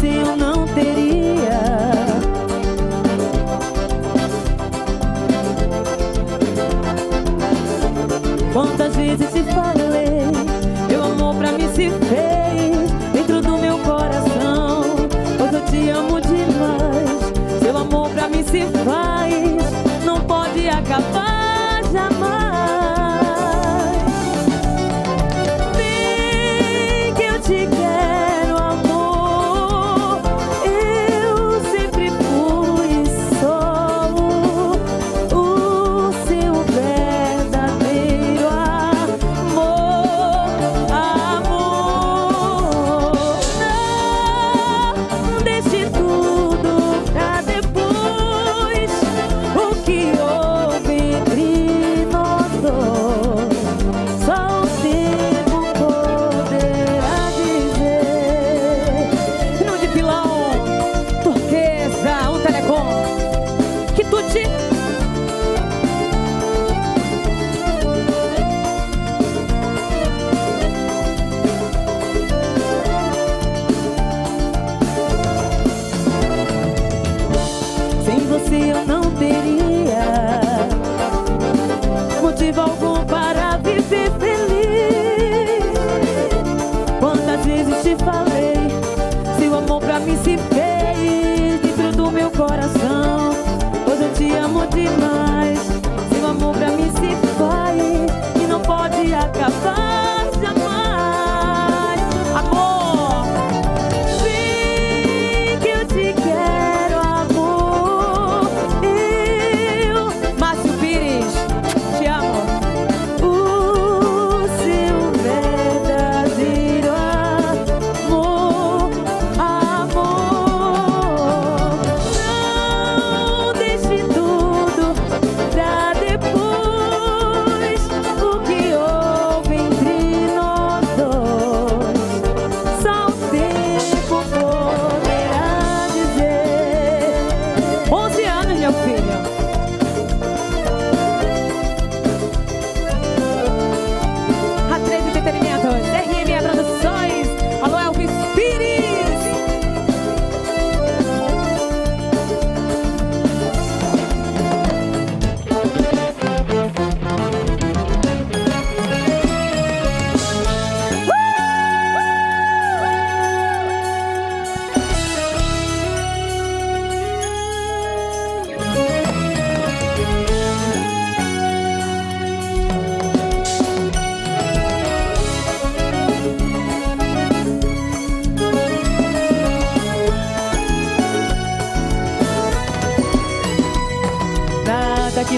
Se eu não teria.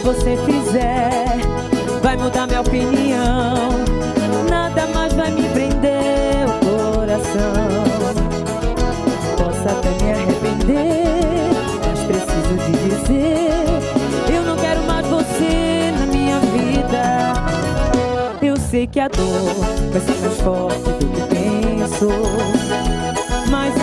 que você fizer vai mudar minha opinião. Nada mais vai me prender o coração. Posso até me arrepender, mas preciso te dizer: eu não quero mais você na minha vida. Eu sei que a dor vai ser mais forte do que penso, mas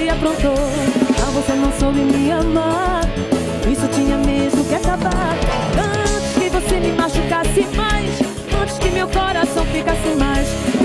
você aprontou. Ah, você não soube me amar. Isso tinha mesmo que acabar. Antes que você me machucasse mais Antes que meu coração ficasse mais.